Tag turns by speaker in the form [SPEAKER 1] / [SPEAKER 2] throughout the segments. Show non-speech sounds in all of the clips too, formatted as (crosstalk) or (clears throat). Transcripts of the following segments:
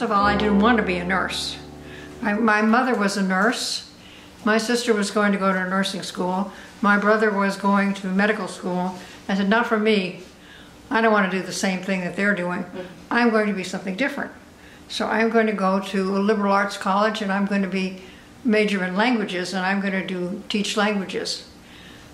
[SPEAKER 1] First of all, I didn't want to be a nurse. My mother was a nurse. My sister was going to go to nursing school. My brother was going to medical school. I said, not for me. I don't want to do the same thing that they're doing. I'm going to be something different. So I'm going to go to a liberal arts college and I'm going to be major in languages and I'm going to do teach languages.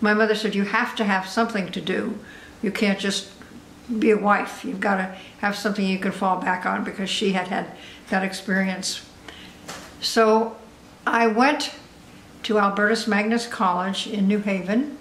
[SPEAKER 1] My mother said, you have to have something to do. You can't just be a wife. You've got to have something you can fall back on because she had had that experience. So I went to Albertus Magnus College in New Haven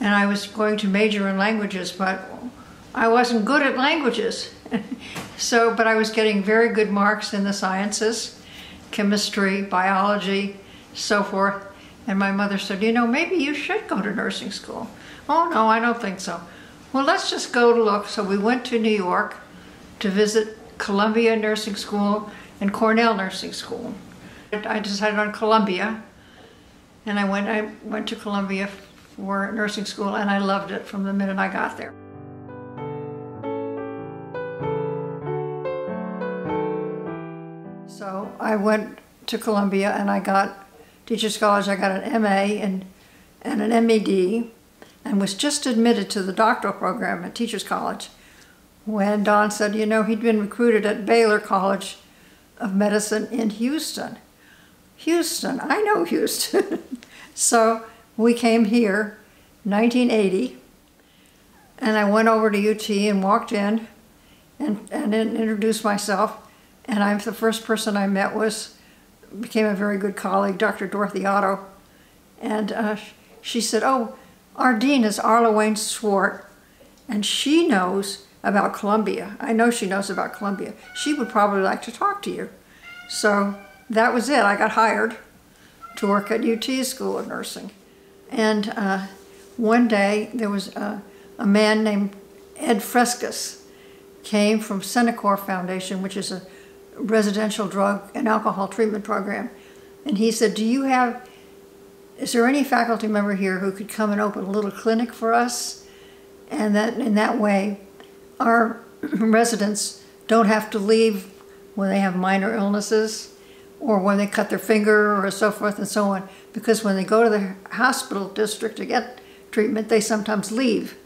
[SPEAKER 1] and I was going to major in languages, but I wasn't good at languages. (laughs) so, but I was getting very good marks in the sciences, chemistry, biology, so forth. And my mother said, you know, maybe you should go to nursing school. Oh, no, I don't think so. Well, let's just go to look. So we went to New York to visit Columbia Nursing School and Cornell Nursing School. I decided on Columbia, and I went, I went to Columbia for nursing school, and I loved it from the minute I got there. So I went to Columbia and I got Teachers College, I got an MA and, and an MED and was just admitted to the doctoral program at Teachers College when Don said, you know, he'd been recruited at Baylor College of Medicine in Houston. Houston, I know Houston. (laughs) so we came here 1980 and I went over to UT and walked in and, and introduced myself and I'm the first person I met was became a very good colleague, Dr. Dorothy Otto, and uh, she said, "Oh, our dean is Arla Wayne Swart, and she knows about Columbia. I know she knows about Columbia. She would probably like to talk to you." So that was it. I got hired to work at UT School of Nursing, and uh, one day there was a, a man named Ed Frescus came from Cenikor Foundation, which is a residential drug and alcohol treatment program. And he said, do you have, is there any faculty member here who could come and open a little clinic for us? And that in that way, our (clears throat) residents don't have to leave when they have minor illnesses or when they cut their finger or so forth and so on. Because when they go to the hospital district to get treatment, they sometimes leave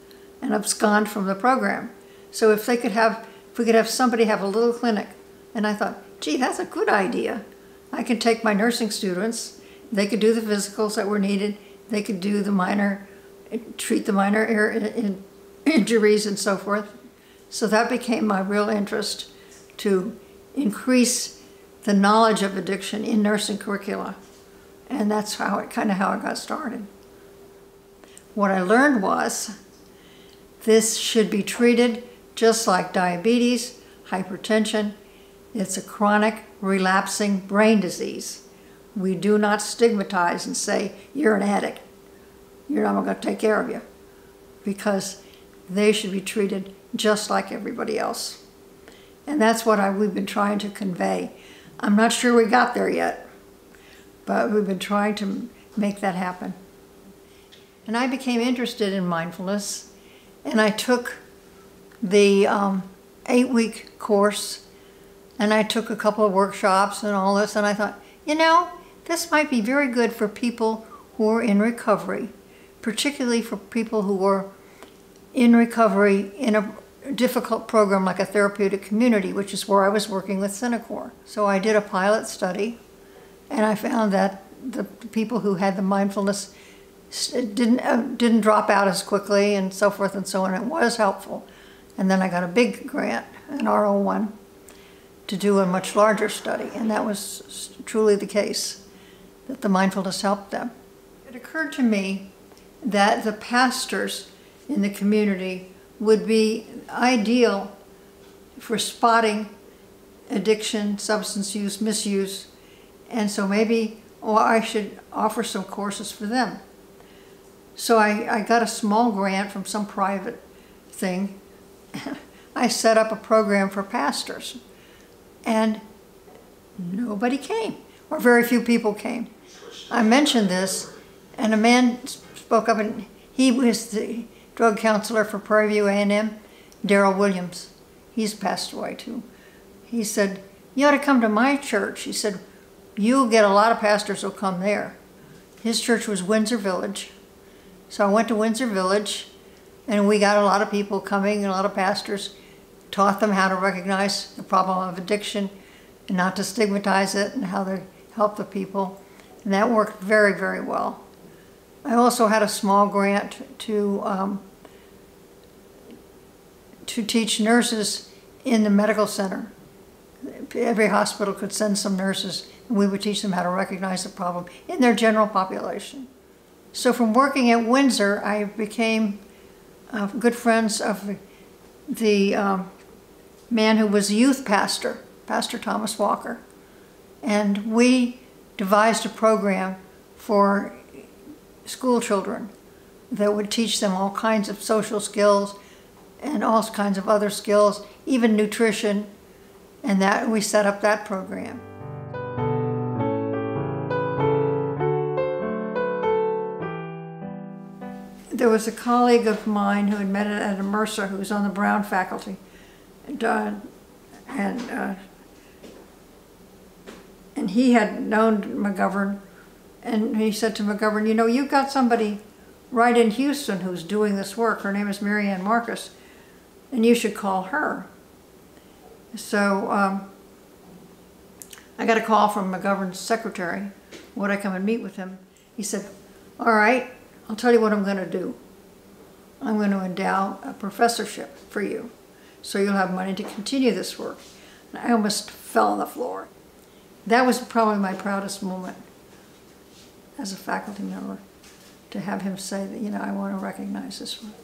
[SPEAKER 1] and abscond from the program. So if they could have, if we could have somebody have a little clinic and I thought, gee, that's a good idea. I can take my nursing students, they could do the physicals that were needed, they could do the minor, treat the minor injuries and so forth. So that became my real interest to increase the knowledge of addiction in nursing curricula. And that's how it kind of how I got started. What I learned was this should be treated just like diabetes, hypertension, it's a chronic, relapsing brain disease. We do not stigmatize and say, you're an addict. You're not going to take care of you. Because they should be treated just like everybody else. And that's what I, we've been trying to convey. I'm not sure we got there yet, but we've been trying to make that happen. And I became interested in mindfulness, and I took the um, eight-week course and I took a couple of workshops and all this, and I thought, you know, this might be very good for people who are in recovery, particularly for people who are in recovery in a difficult program like a therapeutic community, which is where I was working with Cenikor. So I did a pilot study, and I found that the people who had the mindfulness didn't uh, didn't drop out as quickly and so forth and so on. It was helpful. And then I got a big grant, an R01, to do a much larger study, and that was truly the case, that the mindfulness helped them. It occurred to me that the pastors in the community would be ideal for spotting addiction, substance use, misuse, and so maybe or I should offer some courses for them. So I, I got a small grant from some private thing. (laughs) I set up a program for pastors and nobody came, or very few people came. I mentioned this, and a man spoke up, and he was the drug counselor for Prairie View A&M, Daryl Williams. He's passed away too. He said, You ought to come to my church. He said, You'll get a lot of pastors will come there. His church was Windsor Village. So I went to Windsor Village and we got a lot of people coming a lot of pastors taught them how to recognize the problem of addiction and not to stigmatize it and how to help the people. And that worked very, very well. I also had a small grant to um, to teach nurses in the medical center. Every hospital could send some nurses, and we would teach them how to recognize the problem in their general population. So from working at Windsor, I became uh, good friends of the, um, man who was youth pastor, Pastor Thomas Walker. And we devised a program for school children that would teach them all kinds of social skills and all kinds of other skills, even nutrition, and that we set up that program. There was a colleague of mine who had met at AMERSA who was on the Brown faculty, and, uh, and, uh, and he had known McGovern, and he said to McGovern, you know, you've got somebody right in Houston who's doing this work. Her name is Marianne Marcus and you should call her. So um, I got a call from McGovern's secretary. Would I come and meet with him? He said, all right, I'll tell you what I'm going to do. I'm going to endow a professorship for you so you'll have money to continue this work. And I almost fell on the floor. That was probably my proudest moment as a faculty member to have him say that, you know, I want to recognize this one.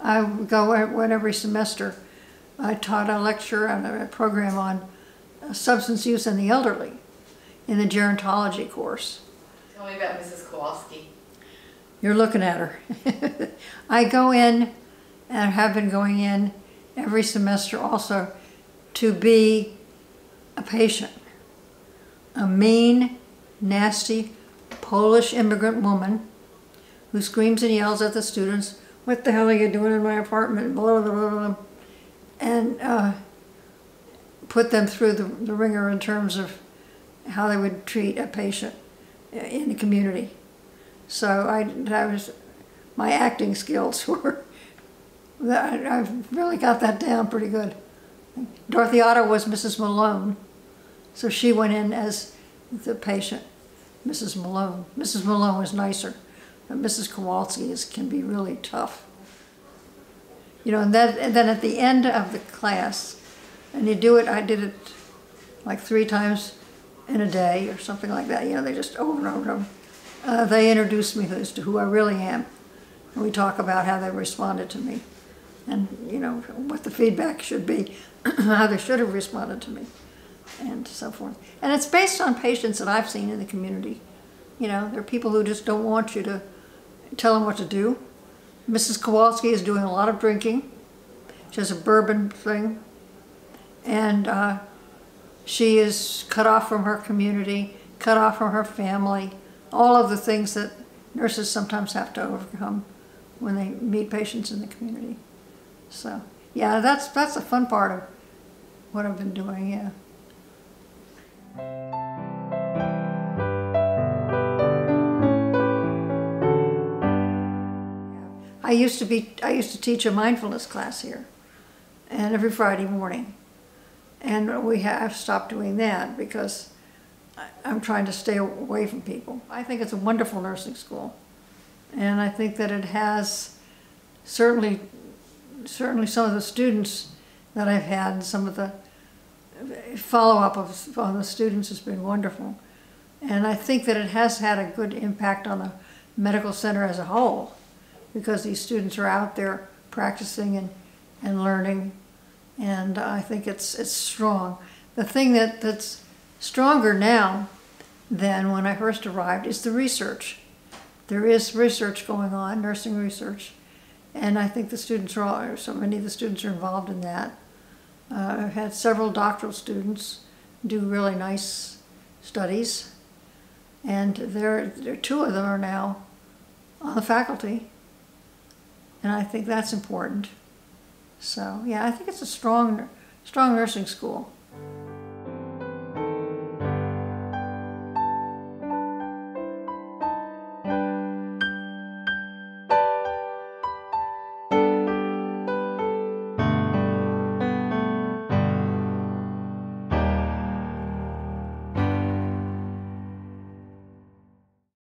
[SPEAKER 1] I go went every semester. I taught a lecture and a program on uh, substance use in the elderly in the gerontology course.
[SPEAKER 2] Tell me about Mrs. Kowalski.
[SPEAKER 1] You're looking at her. (laughs) I go in and have been going in every semester also to be a patient. A mean, nasty Polish immigrant woman who screams and yells at the students what the hell are you doing in my apartment? Blah, blah, blah, blah. And uh, put them through the, the wringer in terms of how they would treat a patient in the community. So I, I was, my acting skills (laughs) were, I've really got that down pretty good. Dorothy Otto was Mrs. Malone, so she went in as the patient, Mrs. Malone. Mrs. Malone was nicer. But Mrs. Kowalski is, can be really tough. You know, and, that, and then at the end of the class, and you do it, I did it like three times in a day or something like that. You know, they just over and over and over. Uh, they introduce me as to who I really am. And we talk about how they responded to me and, you know, what the feedback should be, (clears throat) how they should have responded to me, and so forth. And it's based on patients that I've seen in the community. You know, there are people who just don't want you to tell them what to do. Mrs. Kowalski is doing a lot of drinking. She has a bourbon thing. And uh, she is cut off from her community, cut off from her family, all of the things that nurses sometimes have to overcome when they meet patients in the community. So, yeah, that's, that's a fun part of what I've been doing, yeah. I used to be I used to teach a mindfulness class here, and every Friday morning, and we have stopped doing that because I'm trying to stay away from people. I think it's a wonderful nursing school, and I think that it has certainly certainly some of the students that I've had, some of the follow up of on the students has been wonderful, and I think that it has had a good impact on the medical center as a whole because these students are out there practicing and, and learning. And I think it's, it's strong. The thing that, that's stronger now than when I first arrived is the research. There is research going on, nursing research, and I think the students are all, so many of the students are involved in that. Uh, I've had several doctoral students do really nice studies, and there, there two of them are now on the faculty. And I think that's important. So, yeah, I think it's a strong, strong nursing school.